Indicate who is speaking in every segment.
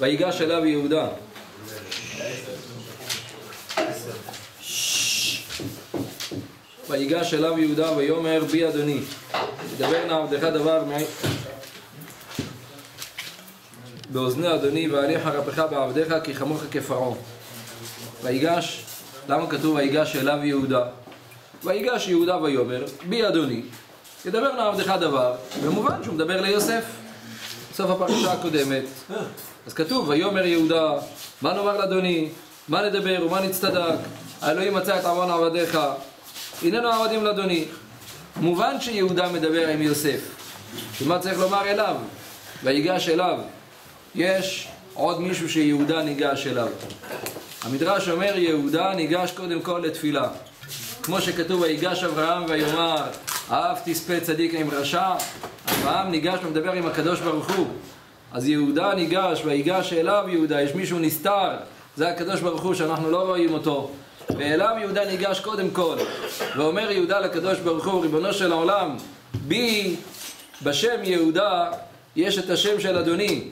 Speaker 1: ויגש אליו יהודה. ויגש אליו יהודה ויאמר בי אדוני. ידבר נא עבדך דבר. באוזני אדוני והליך הרפך בעבדיך כי כמוך כפרעה. ויגש, למה כתוב ויגש אליו יהודה? ויגש יהודה ויאמר בי אדוני. ידבר נא עבדך דבר, במובן שהוא מדבר ליוסף. סוף הפרשה הקודמת. אז כתוב, ויאמר יהודה, מה נאמר לאדוני, מה נדבר ומה נצטדק, האלוהים מצא את עוון עבדיך, הננו עבדים לאדוני. מובן שיהודה מדבר עם יוסף, שמה צריך לומר אליו? ויגש אליו. יש עוד מישהו שיהודה ניגש אליו. המדרש אומר יהודה ניגש קודם כל לתפילה. כמו שכתוב ויגש אברהם ויאמר אהב תספה צדיק עם רשע. אברהם ניגש ומדבר עם הקדוש ברוך הוא. אז יהודה ניגש ויגש אליו יהודה יש מישהו נסתר. זה הקדוש ברוך הוא שאנחנו לא רואים אותו. ואליו יהודה ניגש קודם כל ואומר יהודה לקדוש ברוך הוא ריבונו של העולם בי בשם יהודה יש את השם של אדוני.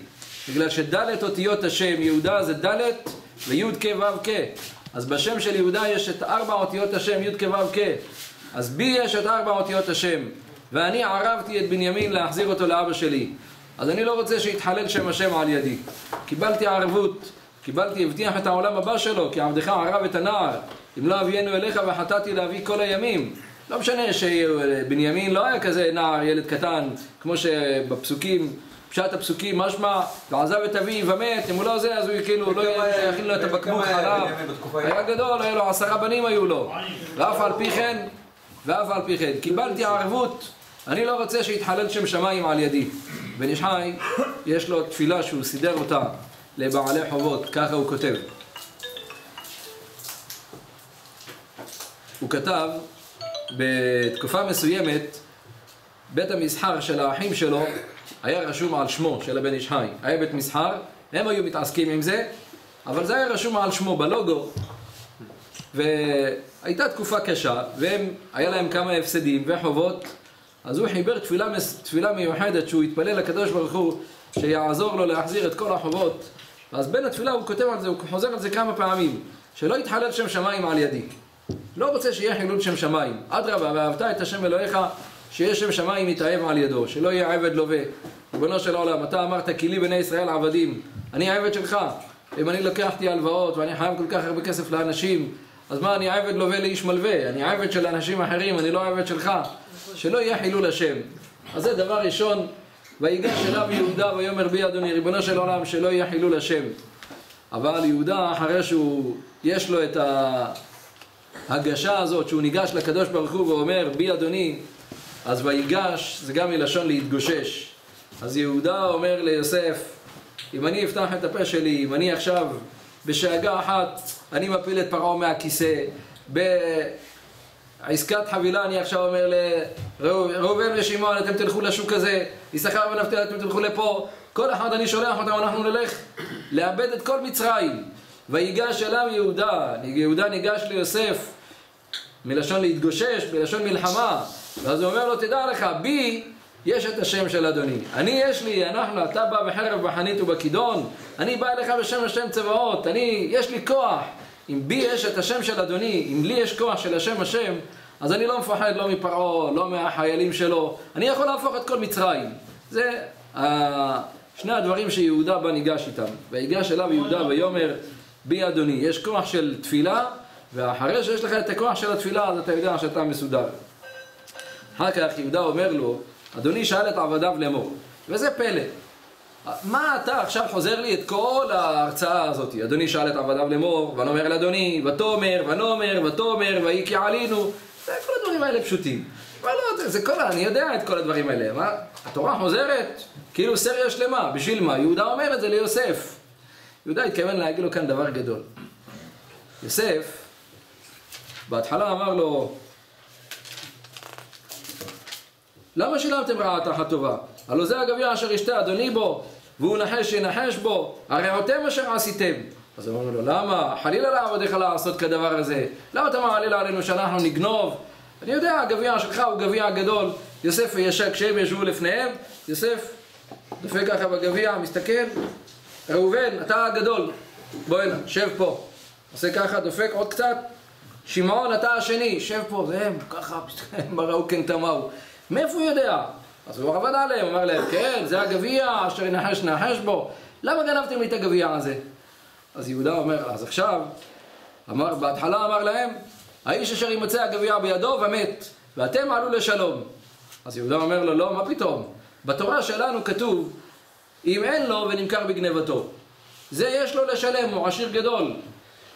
Speaker 1: בגלל שדלת אותיות השם יהודה זה דלת וי' כ' כ' אז בשם של יהודה יש את ארבע אותיות השם י' כ' כ' אז בי יש את ארבע אותיות השם ואני ערבתי את בנימין להחזיר אותו לאבא שלי. אז אני לא רוצה שיתחלל שם השם על ידי. קיבלתי ערבות קיבלתי, הבטיח את העולם הבא שלו כי עבדך ערב את הנער. אם לא אביאנו אליך וחטאתי להביא כל הימים. לא משנה שבנימין לא היה כזה נער, ילד קטן כמו שבפסוקים פשט הפסוקים, משמע, ועזב את אביו ומת, אם הוא לא זה, אז הוא כאילו לא יכין לו את הבקבוק חלב. היה גדול, היה לו עשרה בנים היו לו. ואף על פי כן, ואף על פי כן, קיבלתי ערבות, אני לא רוצה שיתחלל שם שמיים על ידי. בן איש חי, יש לו תפילה שהוא סידר אותה לבעלי חובות, ככה הוא כותב. הוא כתב, בתקופה מסוימת, בית המסחר של האחים שלו היה רשום על שמו של הבן איש חי. היה בית מסחר, הם היו מתעסקים עם זה, אבל זה היה רשום על שמו בלוגו. והייתה תקופה קשה, והיה להם כמה הפסדים וחובות, אז הוא חיבר תפילה, תפילה מיוחדת שהוא התפלל לקדוש ברוך הוא שיעזור לו להחזיר את כל החובות. ואז בין התפילה הוא כותב על זה, הוא חוזר על זה כמה פעמים, שלא יתחלל שם שמיים על ידי. לא רוצה שיהיה חילול שם שמיים. אדרבה, ואהבת את השם אלוהיך שיש שם שמיים יתאהב על ידו, שלא יהיה עבד לווה. ריבונו של העולם, אתה אמרת כי לי בני ישראל עבדים, אני עבד שלך. אם אני לקחתי הלוואות ואני חייב כל כך הרבה כסף לאנשים, אז מה, אני עבד לווה לאיש מלווה, אני עבד של אנשים אחרים, אני לא עבד שלך. שלא יהיה חילול השם. אז זה דבר ראשון, ויגש אליו יהודה ויאמר בי אדוני, ריבונו של עולם, שלא יהיה חילול השם. אבל יהודה, אחרי שהוא, יש לו את ההגשה הזאת, שהוא ניגש לקדוש ברוך הוא ואומר, בי אדוני, אז ויגש זה גם מלשון להתגושש. אז יהודה אומר ליוסף, אם אני אפתח את הפה שלי, אם אני עכשיו בשאגה אחת, אני מפיל את פרעה מהכיסא, בעסקת חבילה אני עכשיו אומר לראובן ושמעון, אתם תלכו לשוק הזה, יששכר ונפתלי, אתם תלכו לפה, כל אחד אני שולח אותם, אנחנו נלך לאבד את כל מצרים. ויגש אליו יהודה, יהודה ניגש ליוסף, מלשון להתגושש, מלשון מלחמה, ואז הוא אומר לו, תדע לך, בי יש את השם של אדוני. אני יש לי, אנחנו, אתה בא בחרב בחנית ובכידון, אני בא אליך בשם השם צבאות, אני, יש לי כוח. אם בי יש את השם של אדוני, אם לי יש כוח של השם השם, אז אני לא מפחד לא מפרעה, לא מהחיילים שלו, אני יכול להפוך את כל מצרים. זה uh, שני הדברים שיהודה בא ניגש איתם. ויגש אליו יהודה ויאמר, בי אדוני, יש כוח של תפילה, ואחרי שיש לך את הכוח של התפילה, אז אתה יודע שאתה מסודר. אחר כך יהודה אומר לו, אדוני שאל את עבדיו לאמור, וזה פלא. מה אתה עכשיו חוזר לי את כל ההרצאה הזאת? אדוני שאל את עבדיו לאמור, ונאמר אל אדוני, ותאמר, ונאמר, ותאמר, ויהי כי עלינו. זה כל הדברים האלה פשוטים. אבל לא, זה כל, אני יודע את כל הדברים האלה. מה? התורה חוזרת, כאילו סריה שלמה. בשביל מה? יהודה אומר את זה ליוסף. יהודה התכוון להגיד לו כאן דבר גדול. יוסף, בהתחלה אמר לו, למה שילמתם רעה תחת טובה? הלא זה הגביע אשר ישתה אדוני בו, והוא נחש ינחש בו, הרי אתם אשר עשיתם. אז אמרנו לו, למה? חלילה לעבדיך לעשות כדבר הזה. למה אתה מעליל עלינו שאנחנו נגנוב? אני יודע, הגביע שלך הוא גביע גדול, יוסף וישב, כשהם ישבו לפניהם, יוסף דופק ככה בגביע, מסתכל, ראובן, אתה הגדול, בוא הנה, שב פה. עושה ככה, דופק עוד קצת, שמעון, אתה השני, שב פה, והם ככה, הם ראו כן תמהו. מאיפה הוא יודע? אז הוא עבד עליהם, אמר להם, כן, זה הגביע אשר ינחש נחש בו. למה גנבתם לי את הגביע הזה? אז יהודה אומר, אז עכשיו, אמר, בהתחלה אמר להם, האיש אשר ימצא הגביע בידו ומת, ואתם עלו לשלום. אז יהודה אומר לו, לא, מה פתאום? בתורה שלנו כתוב, אם אין לו ונמכר בגנבתו. זה יש לו לשלם, הוא עשיר גדול.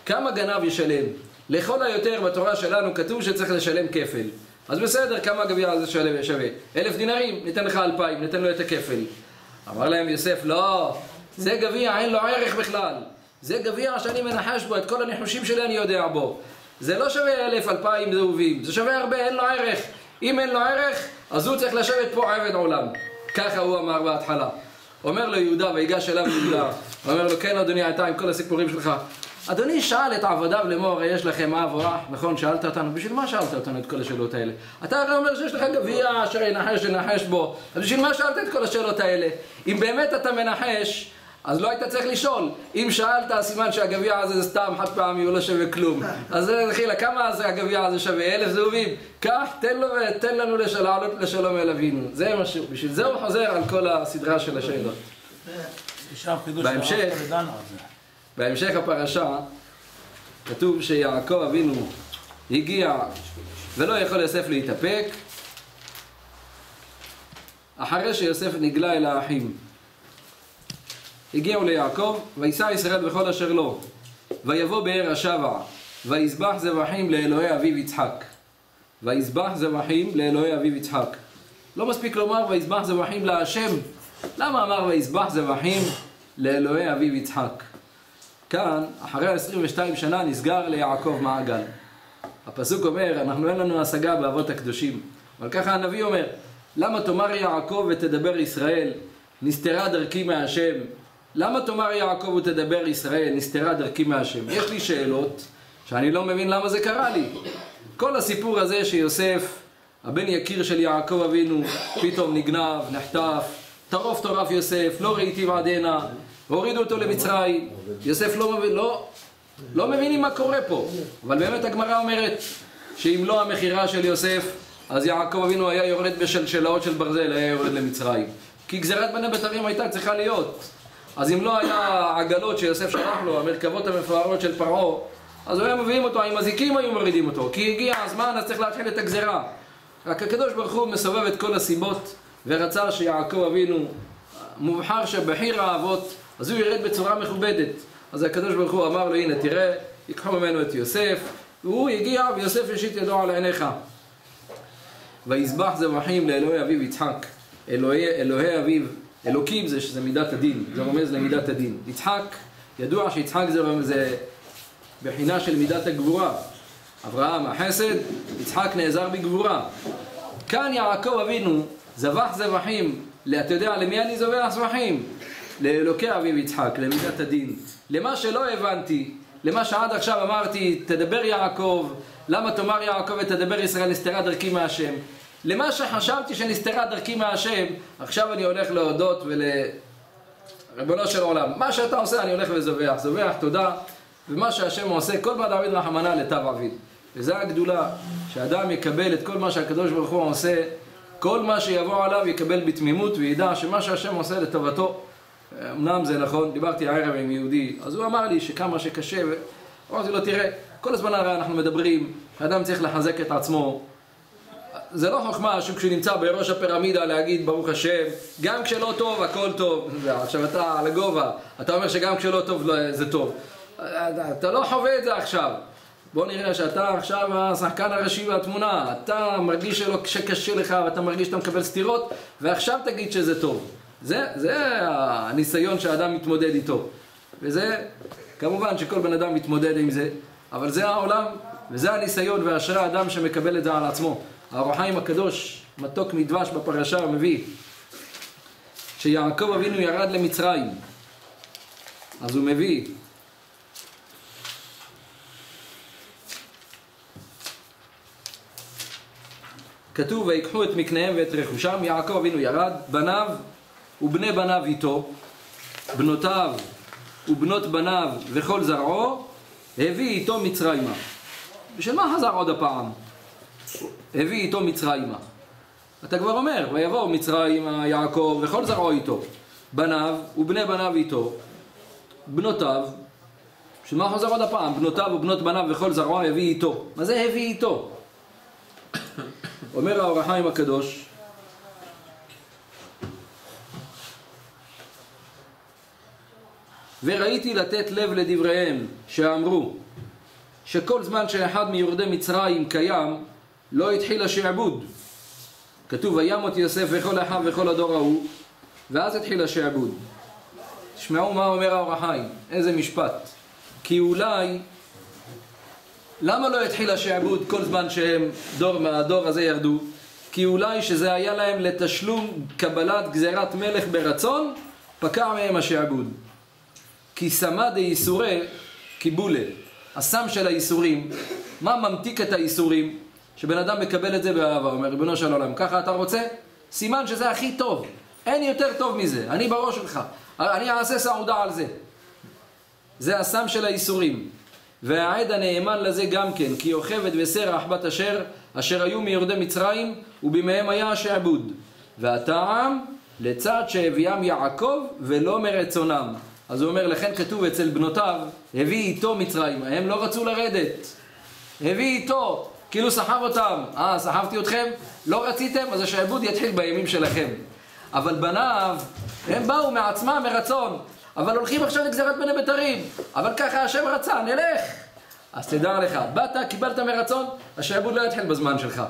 Speaker 1: כמה גנב ישלם? לכל היותר בתורה שלנו כתוב שצריך לשלם כפל. אז בסדר, כמה הגביע הזה שווה? שווה? אלף דינרים, ניתן לך אלפיים, ניתן לו את הכפל. אמר להם יוסף, לא, זה גביע, אין לו ערך בכלל. זה גביע שאני מנחש בו, את כל הניחושים שלי אני יודע בו. זה לא שווה אלף, אלפיים זהובים, זה שווה הרבה, אין לו ערך. אם אין לו ערך, אז הוא צריך לשבת פה עבד עולם. ככה הוא אמר בהתחלה. אומר לו יהודה, ויגש אליו יהודה, אומר לו, כן אדוני, אתה עם כל הסיפורים שלך. אדוני שאל את עבדיו לאמור, יש לכם אב או אח? נכון, שאלת אותנו, בשביל מה שאלת אותנו את כל השאלות האלה? אתה הרי אומר שיש לך גביע אשר ינחש ינחש בו, אז בשביל מה שאלת את כל השאלות האלה? אם באמת אתה מנחש, אז לא היית צריך לשאול. אם שאלת, סימן שהגביע הזה זה סתם חד פעמי, הוא לא שווה כלום. אז זה חילה, כמה זה הגביע הזה שווה? אלף זהובים? קח, תן, לו, תן לנו לעלות לשלום אל אבינו. זה משהו, בשביל זה הוא חוזר על כל הסדרה של השאלות. בהמשך, בהמשך הפרשה, כתוב שיעקב אבינו הגיע ולא יכול יוסף להתאפק אחרי שיוסף נגלה אל האחים. הגיעו ליעקב, וישא ישראל בכל אשר לו, ויבוא באר השבע, ויזבח זבחים לאלוהי אביו יצחק. ויזבח זבחים לאלוהי אביו יצחק. לא מספיק לומר ויזבח זבחים להשם. למה אמר ויזבח זבחים לאלוהי אביו יצחק? כאן, אחרי 22 שנה, נסגר ליעקב מעגל. הפסוק אומר, אנחנו אין לנו השגה באבות הקדושים. אבל ככה הנביא אומר, למה תאמר יעקב ותדבר ישראל, נסתרה דרכי מהשם, למה תאמר יעקב ותדבר ישראל, נסתרה דרכי מהשם? יש לי שאלות שאני לא מבין למה זה קרה לי. כל הסיפור הזה שיוסף, הבן יקיר של יעקב אבינו, פתאום נגנב, נחטף, טרוף טורף יוסף, לא ראיתי ועדנה, והורידו אותו למצרים. יוסף לא לא, לא מבינים מה קורה פה. אבל באמת הגמרא אומרת שאם לא המכירה של יוסף, אז יעקב אבינו היה יורד בשלשלאות של ברזל, היה יורד למצרים. כי גזירת בני בתרים הייתה צריכה להיות. אז אם לא היה העגלות שיוסף שלח לו, המרכבות המפוארות של פרעה, אז היה מביאים אותו, עם אזיקים היו מורידים אותו, כי הגיע הזמן, אז צריך להתחיל את הגזירה. רק הקדוש ברוך הוא מסובב את כל הסיבות, ורצה שיעקב אבינו, מובחר שבחיר האבות, אז הוא ירד בצורה מכובדת. אז הקדוש ברוך הוא אמר לו, הנה תראה, ייקחו ממנו את יוסף, והוא הגיע, ויוסף ישית ידו על עיניך. ויזבח זבחים לאלוהי אביו יצחק, אלוהי, אלוהי אביו אלוקים זה שזה מידת הדין, זה רומז למידת הדין. יצחק, ידוע שיצחק זה, זה בחינה של מידת הגבורה. אברהם החסד, יצחק נעזר בגבורה. כאן יעקב אבינו זבח זבחים, אתה יודע למי אני זובח זבחים? לאלוקי אביו יצחק, למידת הדין. למה שלא הבנתי, למה שעד עכשיו אמרתי, תדבר יעקב, למה תאמר יעקב ותדבר ישראל נסתרה דרכי מהשם? למה שחשבתי שנסתרה דרכי מהשם, עכשיו אני הולך להודות ול... ריבונו של עולם, מה שאתה עושה אני הולך וזובח, זובח תודה, ומה שהשם עושה, כל מה דוד רחמנא לטב עביד. וזו הגדולה, שאדם יקבל את כל מה שהקדוש ברוך הוא עושה, כל מה שיבוא עליו יקבל בתמימות וידע שמה שהשם עושה לטובתו. אמנם זה נכון, דיברתי הערב עם יהודי, אז הוא אמר לי שכמה שקשה, אמרתי לו תראה, כל הזמן הרי אנחנו מדברים, האדם צריך לחזק את עצמו, זה לא חוכמה שכשהוא נמצא בראש הפירמידה להגיד ברוך השם, גם כשלא טוב הכל טוב. עכשיו אתה על הגובה, אתה אומר שגם כשלא טוב לא, זה טוב. אתה לא חווה את זה עכשיו. בוא נראה שאתה עכשיו השחקן הראשי בתמונה, אתה מרגיש שקשה לך ואתה מרגיש שאתה מקבל סטירות, ועכשיו תגיד שזה טוב. זה, זה הניסיון שהאדם מתמודד איתו. וזה, כמובן שכל בן אדם מתמודד עם זה, אבל זה העולם, וזה הניסיון ואשרי האדם שמקבל את זה על עצמו. האור החיים הקדוש, מתוק מדבש בפרשה, מביא שיעקב אבינו ירד למצרים. אז הוא מביא כתוב ויקחו את מקניהם ואת רכושם, יעקב אבינו ירד, בניו ובני בניו איתו, בנותיו ובנות בניו וכל זרעו, הביא איתו מצרימה. בשביל מה חזר עוד הפעם? הביא איתו מצרימה. אתה כבר אומר, ויבואו מצרימה יעקב וכל זרעו איתו, בניו ובני בניו איתו, בנותיו, בשביל מה חוזר עוד הפעם? בנותיו ובנות בניו וכל זרעו הביא איתו. מה זה הביא איתו? אומר האור החיים הקדוש, וראיתי לתת לב לדבריהם שאמרו שכל זמן שאחד מיורדי מצרים קיים לא התחיל השעבוד. כתוב וימות יוסף וכל אחיו וכל הדור ההוא ואז התחיל השעבוד. תשמעו מה אומר האור החיים, איזה משפט. כי אולי למה לא התחיל השעבוד כל זמן שהם דור מהדור הזה ירדו? כי אולי שזה היה להם לתשלום קבלת גזירת מלך ברצון פקע מהם השעבוד כי סמא דייסורי קיבולה. הסם של הייסורים, מה ממתיק את הייסורים? שבן אדם מקבל את זה באהבה, אומר ריבונו של עולם, ככה אתה רוצה? סימן שזה הכי טוב, אין יותר טוב מזה, אני בראש שלך, אני אעשה סעודה על זה. זה הסם של הייסורים. והעד הנאמן לזה גם כן, כי יוכבד וסרח בת אשר, אשר היו מיורדי מצרים, ובימיהם היה השעבוד. והטעם לצד שהביאם יעקב ולא מרצונם. אז הוא אומר, לכן כתוב אצל בנותיו, הביא איתו מצרים, הם לא רצו לרדת. הביא איתו, כאילו סחב אותם. אה, סחבתי אתכם? לא רציתם? אז השעבוד יתחיל בימים שלכם. אבל בניו, הם באו מעצמם, מרצון. אבל הולכים עכשיו לגזירת בני בית"רים. אבל ככה השם רצה, נלך. אז תדע לך, באת, קיבלת מרצון, השעבוד לא יתחיל בזמן שלך.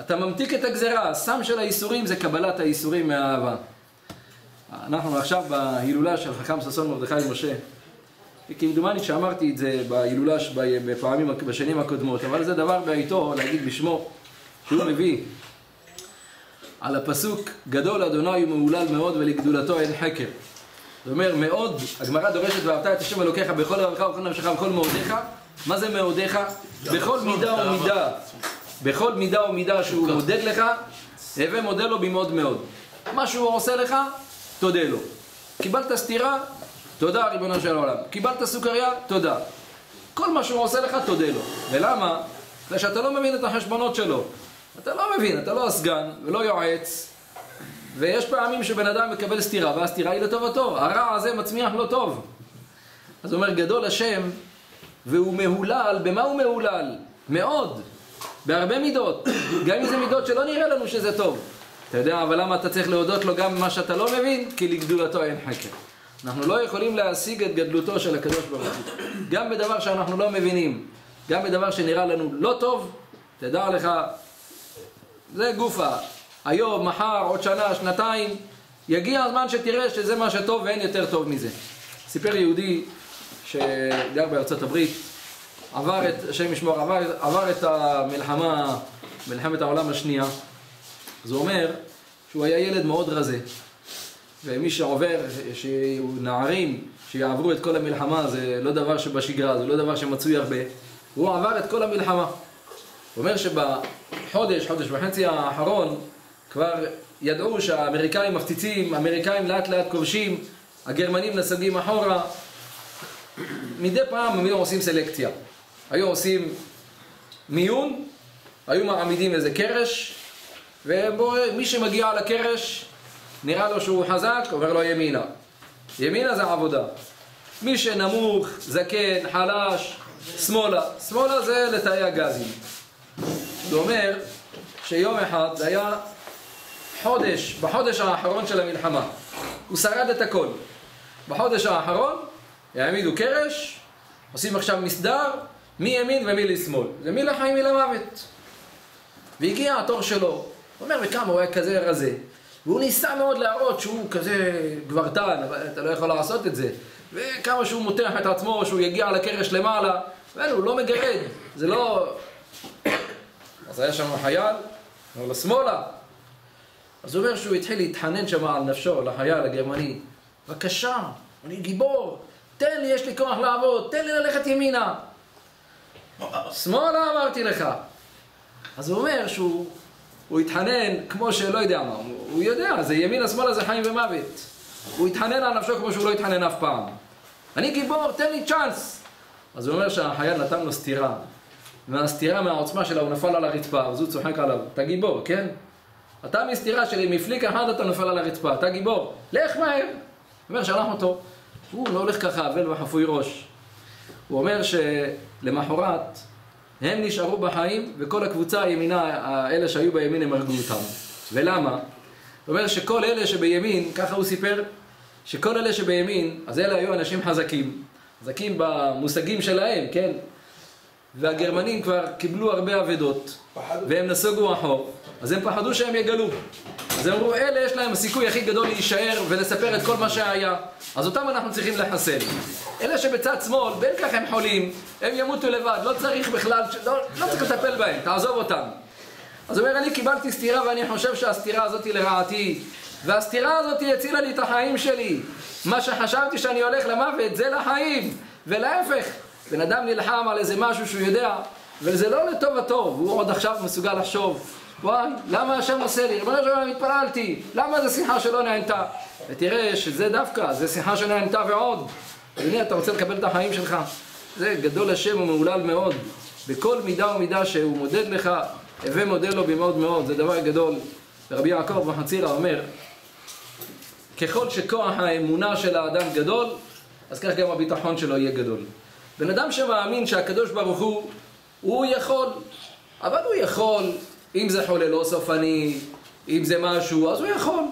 Speaker 1: אתה ממתיק את הגזירה, הסם של האיסורים זה קבלת האיסורים מהאהבה. אנחנו עכשיו בהילולה של חכם ששון מרדכי משה. כמדומני שאמרתי את זה בהילולה בפעמים, בשנים הקודמות, אבל זה דבר בעיתו להגיד בשמו, שהוא מביא על הפסוק גדול אדוני ומהולל מאוד ולגדולתו אין חקר. זאת אומרת מאוד, הגמרא דורשת ואהבת את השם אלוקיך בכל לבבך ובכל נפשך ובכל מאודיך. מה זה מאודיך? בכל מידה ומידה. בכל מידה ומידה שהוא מודד לך, הווה מודה לו במאוד מאוד. מה שהוא עושה לך, תודה לו. קיבלת סטירה, תודה ריבונו של העולם. קיבלת סוכריה, תודה. כל מה שהוא עושה לך, תודה לו. ולמה? בגלל שאתה לא מבין את החשבונות שלו. אתה לא מבין, אתה לא הסגן ולא יועץ. ויש פעמים שבן אדם מקבל סטירה, והסטירה היא לטובתו. הרע הזה מצמיח לא טוב. אז הוא אומר, גדול השם, והוא מהולל. במה הוא מהולל? מאוד. בהרבה מידות. גם אם זה מידות שלא נראה לנו שזה טוב. אתה יודע, אבל למה אתה צריך להודות לו גם במה שאתה לא מבין? כי לגדולתו אין חקר. אנחנו לא יכולים להשיג את גדלותו של הקדוש ברוך הוא. גם בדבר שאנחנו לא מבינים, גם בדבר שנראה לנו לא טוב, תדע לך, זה גופה. היום, מחר, עוד שנה, שנתיים, יגיע הזמן שתראה שזה מה שטוב ואין יותר טוב מזה. סיפר יהודי שגר בארצות הברית, עבר את, השם ישמור, עבר, עבר את המלחמה, מלחמת העולם השנייה. זה אומר שהוא היה ילד מאוד רזה. ומי שעובר, נערים, שיעברו את כל המלחמה, זה לא דבר שבשגרה, זה לא דבר שמצוי הרבה. הוא עבר את כל המלחמה. הוא אומר שבחודש, חודש וחצי האחרון, כבר ידעו שהאמריקאים מפציצים, האמריקאים לאט לאט כובשים, הגרמנים נסגים אחורה. מדי פעם הם היו עושים סלקציה. היו עושים מיון, היו מעמידים איזה קרש, ומי שמגיע לקרש, נראה לו שהוא חזק, אומר לו ימינה. ימינה זה עבודה. מי שנמוך, זקן, חלש, שמאלה. שמאלה זה לתאי הגזים. זה אומר שיום אחד זה היה חודש, בחודש האחרון של המלחמה. הוא שרד את הכל. בחודש האחרון העמידו קרש, עושים עכשיו מסדר, מי ימין ומי לשמאל. זה מי לחיים מי למוות. והגיע התור שלו. הוא אומר, וכמה הוא היה כזה רזה. והוא ניסה מאוד להראות שהוא כזה גברתן, אבל אתה לא יכול לעשות את זה. וכמה שהוא מותח את עצמו, שהוא יגיע לקרש למעלה, הוא לא מגרד, זה לא... אז היה שם חייל, אמר לו שמאלה. אז הוא אומר שהוא התחיל להתחנן שם על נפשו, לחייל הגרמני. בבקשה, אני גיבור, תן לי, יש לי כוח לעבוד, תן לי ללכת ימינה. שמאלה אמרתי לך. אז הוא אומר שהוא הוא התחנן כמו שלא יודע מה, הוא יודע, זה ימינה שמאלה זה חיים ומוות. הוא התחנן על נפשו כמו שהוא לא התחנן אף פעם. אני גיבור, תן לי צ'אנס. אז הוא אומר שהחייל נתן לו סטירה. מהסטירה, מהעוצמה שלה, הוא נפל על הרצפה, אז הוא צוחק עליו. אתה גיבור, כן? אתה מסטירה שלי, מפליק אחד אתה נופל על הרצפה, אתה גיבור. לך מהר. אומר, שלח אותו. הוא לא הולך ככה, אבל וחפוי ראש. הוא אומר שלמחרת הם נשארו בחיים, וכל הקבוצה הימינה, האלה שהיו בימין, הם הרגו אותם. ולמה? הוא אומר שכל אלה שבימין, ככה הוא סיפר, שכל אלה שבימין, אז אלה היו אנשים חזקים, חזקים במושגים שלהם, כן? והגרמנים כבר קיבלו הרבה אבדות, והם נסוגו אחור, אז הם פחדו שהם יגלו. אז הם אמרו, אלה יש להם הסיכוי הכי גדול להישאר ולספר את כל מה שהיה. אז אותם אנחנו צריכים לחסל. אלה שבצד שמאל, בין כך הם חולים, הם ימותו לבד, לא צריך בכלל, לא, לא צריך לטפל בהם, תעזוב אותם. אז הוא אומר, אני קיבלתי סטירה ואני חושב שהסטירה הזאת היא לרעתי. והסטירה הזאת הצילה לי את החיים שלי. מה שחשבתי שאני הולך למוות, זה לחיים. ולהפך, בן אדם נלחם על איזה משהו שהוא יודע, וזה לא לטובתו, והוא עוד עכשיו מסוגל לחשוב, וואי, למה השם עושה לי? ריבונו של עולם, התפללתי, למה זו שיחה שלא נענתה? ותראה שזה דווקא, זו שיחה שנענתה ועוד. אדוני, אתה רוצה לקבל את החיים שלך? זה גדול השם ומהולל מאוד. בכל מידה ומידה שהוא מודד לך, הווה מודד לו במאוד מאוד, זה דבר גדול. ורבי יעקב מחצירה אומר, ככל שכוח האמונה של האדם גדול, אז כך גם הביטחון שלו יהיה גדול. בן אדם שמאמין שהקדוש ברוך הוא, הוא יכול, אבל הוא יכול, אם זה חולה לא סופני, אם זה משהו, אז הוא יכול.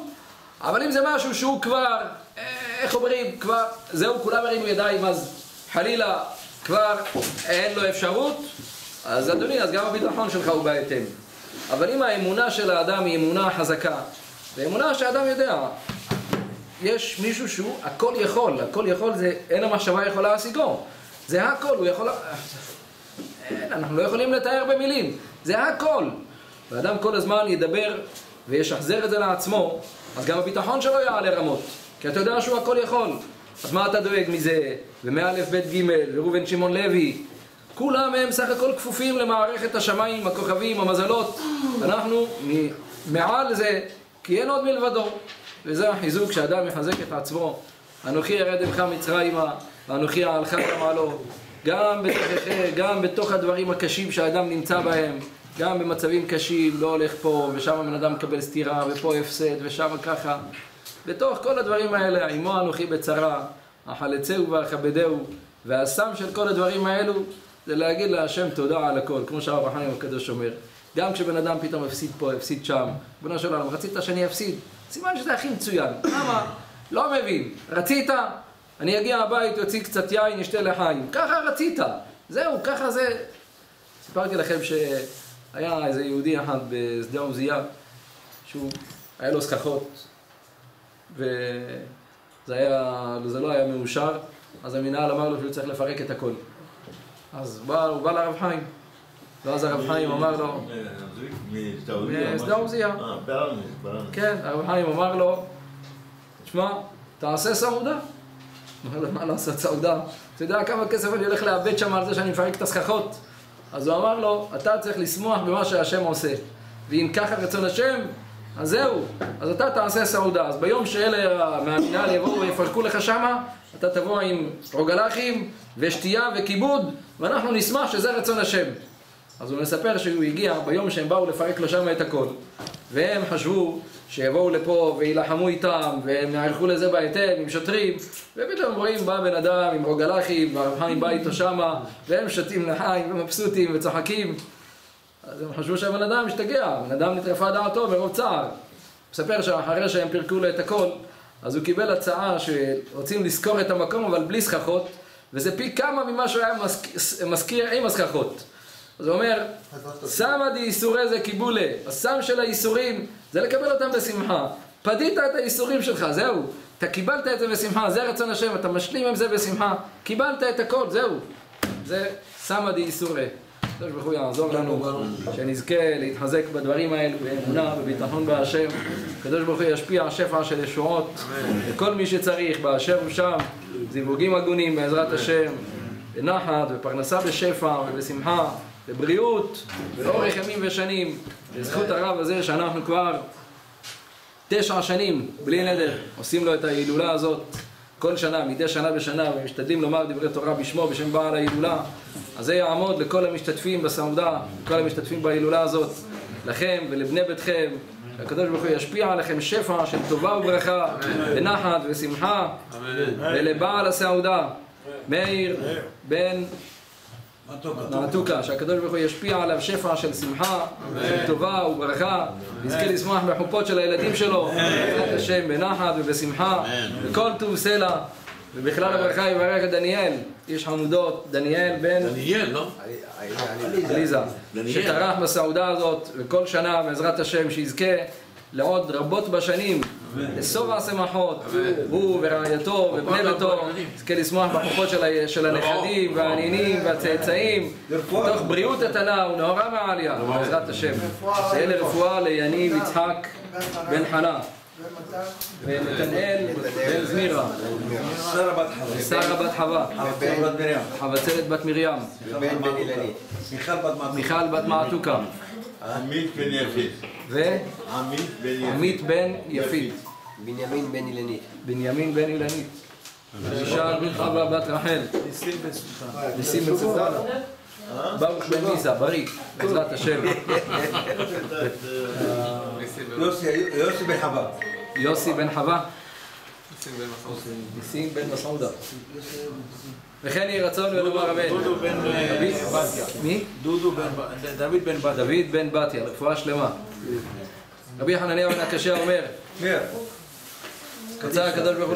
Speaker 1: אבל אם זה משהו שהוא כבר, אה, איך אומרים, כבר, זהו, כולם הרימו ידיים, אז חלילה כבר אין לו אפשרות, אז אדוני, אז גם הביטחון שלך הוא בהתאם. אבל אם האמונה של האדם היא אמונה חזקה, ואמונה שאדם יודע, יש מישהו שהוא הכל יכול, הכל יכול זה אין המחשבה יכולה להשיגו. זה הכל, הוא יכול... אין, אנחנו לא יכולים לתאר במילים, זה הכל. ואדם כל הזמן ידבר וישחזר את זה לעצמו, אז גם הביטחון שלו יעלה רמות, כי אתה יודע שהוא הכל יכול. אז מה אתה דואג מזה? ומאלף בית ג' וראובן שמעון לוי, כולם הם סך הכל כפופים למערכת השמיים, הכוכבים, המזלות. אנחנו מעל זה, כי אין עוד מלבדו. וזה החיזוק שאדם יחזק את עצמו. אנוכי ירד עמך מצרימה, ואנוכי אעלך למעלו. גם בתוככי, גם בתוך הדברים הקשים שהאדם נמצא בהם, גם במצבים קשים, לא הולך פה, ושם בן אדם מקבל סטירה, ופה הפסד, ושם ככה. בתוך כל הדברים האלה, עמו אנוכי בצרה, החלצהו ואכבדהו, והסם של כל הדברים האלו, זה להגיד להשם תודה על הכל, כמו שהרב החיים הקדוש אומר. גם כשבן אדם פתאום הפסיד פה, הפסיד שם, בנו של העולם, רצית שאני אפסיד, סימן שזה הכי מצוין. למה? לא מבין. רצית? אני אגיע הבית, יוציא קצת יין, אשתה לחיים. ככה רצית. זהו, ככה זה... סיפרתי לכם שהיה איזה יהודי אחד בשדה עוזייה, שהוא, היה לו סככות, וזה היה, זה לא היה מאושר, אז המנהל אמר לו שהוא צריך לפרק את הכל. אז בא, הוא בא לרב חיים. ואז הרב חיים אמר לו... משדה עוזיה. כן, הרב חיים אמר לו, תשמע, תעשה סעודה. אמר לו, מה לעשות סעודה? אתה יודע כמה כסף אני הולך לאבד שם על זה שאני מפרק את הסככות? אז הוא אמר לו, אתה צריך לשמוח במה שהשם עושה. ואם ככה רצון השם, אז זהו, אז אתה תעשה סעודה. אז ביום שאלה מהמנהל יבואו ויפרקו לך שמה, אתה תבוא עם רוגלחים ושתייה וכיבוד, ואנחנו נשמח שזה רצון השם. אז הוא מספר שהוא הגיע ביום שהם באו לפרק לו שם את הכל, והם חשבו שיבואו לפה ויילחמו איתם, והם נערכו לזה בהיתר עם שוטרים, ופתאום רואים בא בן אדם עם רוגלחים, והרב בא איתו שמה, והם שותים לחיים ומבסוטים וצוחקים. אז הם חשבו שהבן אדם משתגע, בן אדם נטרפה דעתו מרוב צער. מספר שאחרי שהם פירקו לו את הכל, אז הוא קיבל הצעה שרוצים לשכור את המקום אבל בלי סככות, וזה פי כמה ממה שהוא היה מזכיר עם הסככות. אז הוא אומר, סמא דייסורי זה קיבולה, הסם של הייסורים זה לקבל אותם בשמחה. פדית את הייסורים שלך, זהו. אתה קיבלת את זה בשמחה, זה רצון השם, אתה משלים עם זה בשמחה. קיבלת את הכל, זהו. זה סמא דייסורי. הקדוש ברוך הוא יעזור לנו, שנזכה להתחזק בדברים האלו, באמונה, בביטחון בהשם. הקדוש ברוך הוא ישפיע שפע של ישועות לכל מי שצריך, באשר הוא שם, זיווגים הגונים בעזרת השם, בנחת ופרנסה בשפע ובשמחה. לבריאות, לאורך ימים ושנים, לזכות הרב הזה שאנחנו כבר תשע שנים, בלי נדר, עושים לו את ההילולה הזאת כל שנה, מדי שנה בשנה, ומשתדלים לומר דברי תורה בשמו, בשם בעל ההילולה. אז זה יעמוד לכל המשתתפים בסעודה, לכל המשתתפים בהילולה הזאת, לכם ולבני ביתכם. הקדוש ברוך הוא ישפיע עליכם שפע של טובה וברכה, ונחת ושמחה, ולבעל הסעודה, מאיר בן נעתוקה, שהקדוש ברוך הוא ישפיע עליו שפע של שמחה, של טובה וברכה, ויזכה לשמוח בחופות של הילדים שלו, בעזרת השם, בנחת ובשמחה, וכל טוב סלע, ובכלל הברכה יברך את דניאל, איש חמודות, דניאל בן
Speaker 2: דניאל, לא?
Speaker 1: עליזה. שטרח בסעודה הזאת, וכל שנה בעזרת השם שיזכה לעוד רבות בשנים, לשובע שמחות, הוא ורעייתו ובני ביתו, יזכה לשמוח בחופות של של הנכדים והנינים והצאצאים, מתוך בריאות איתנה ונאורה מעליה, בעזרת השם. תהיה לרפואה. ליניב יצחק בן חנה, ונתנאל. בן זמירה,
Speaker 3: שרה בת חווה.
Speaker 1: חבצלת בת מרים.
Speaker 3: מיכל בת
Speaker 1: מעתוקה,
Speaker 2: עמית בן יפית.
Speaker 1: ועמית
Speaker 2: עמית בן יפית.
Speaker 1: בן יפית.
Speaker 4: בנימין בן אילנית.
Speaker 1: בנימין בן אילנית. אישה בן חווה בת רחל.
Speaker 3: ניסים בן סולטן.
Speaker 1: ניסים בן סולטן. ברוך בן ניסה, בריא, בעזרת השם.
Speaker 3: יוסי, בן חווה.
Speaker 1: יוסי בן חווה. ניסים בן מסעודה. וכן יהי רצון ולומר אמן.
Speaker 3: דודו בן אה,
Speaker 1: רבי-
Speaker 3: בתיה.
Speaker 1: מי?
Speaker 3: דודו בן דוד בן בתיה.
Speaker 1: דוד בן בתיה, רפואה שלמה. רבי חנניה בן הקשה אומר. רצה הקדוש ברוך הוא